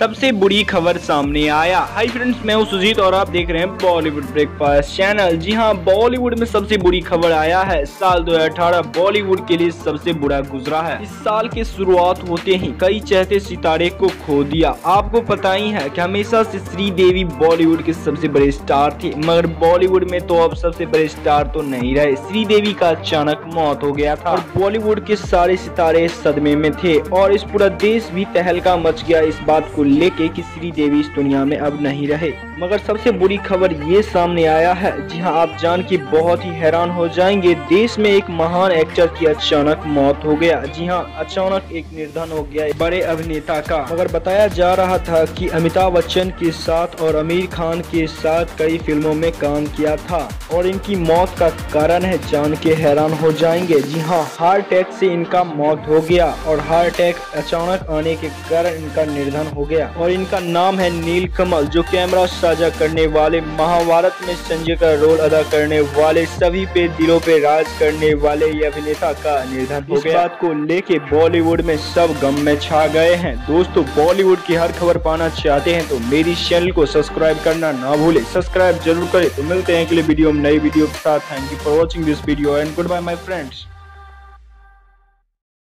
सबसे बुरी खबर सामने आया। हाय फ्रेंड्स मैं हूँ सुजीत और आप देख रहे हैं बॉलीवुड ब्रेकफास्ट चैनल जी हाँ बॉलीवुड में सबसे बुरी खबर आया है। साल 2018 बॉलीवुड के लिए सबसे बुरा गुजरा है। इस साल की शुरुआत होते ही कई चहते सितारे को खो दिया। आपको पता ही है की हमेशा से श्रीदेवी बॉलीवुड के सबसे बड़े स्टार थे, मगर बॉलीवुड में तो अब सबसे बड़े स्टार तो नहीं रहे। श्रीदेवी का अचानक मौत हो गया था बॉलीवुड के सारे सितारे सदमे में थे और इस पूरा देश भी तहलका मच गया। इस बात को लेके कि श्रीदेवी इस दुनिया में अब नहीं रहे। मगर सबसे बुरी खबर ये सामने आया है जी हाँ आप जान के बहुत ही हैरान हो जाएँगे, देश में एक महान एक्टर की अचानक मौत हो गया जी हाँ अचानक एक निर्धन हो गया बड़े अभिनेता का। मगर बताया जा रहा था कि अमिताभ बच्चन के साथ और आमिर खान के साथ कई फ़िल्मों में काम किया था, और इनकी मौत का कारण है जान के हैरान हो जाएँगे जी हाँ हार्ट अटैक से इनका मौत हो गया, और हार्ट अटैक अचानक आने के कारण इनका निर्धन हो गया। और इनका नाम है नील कमल जो कैमरा साझा करने वाले महाभारत में संजय का रोल अदा करने वाले सभी पे दिलों पे राज करने वाले ये अभिनेता का निधन हो गया। बात को लेके बॉलीवुड में सब गम में छा गए हैं। दोस्तों बॉलीवुड की हर खबर पाना चाहते हैं तो मेरी चैनल को सब्सक्राइब करना ना भूले। सब्सक्राइब ज़रूर करें। तो मिलते हैं अगले वीडियो में नई वीडियो के साथ। Thank you for watching this video and goodbye my friends